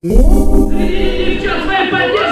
Девчонки, своей поддержки!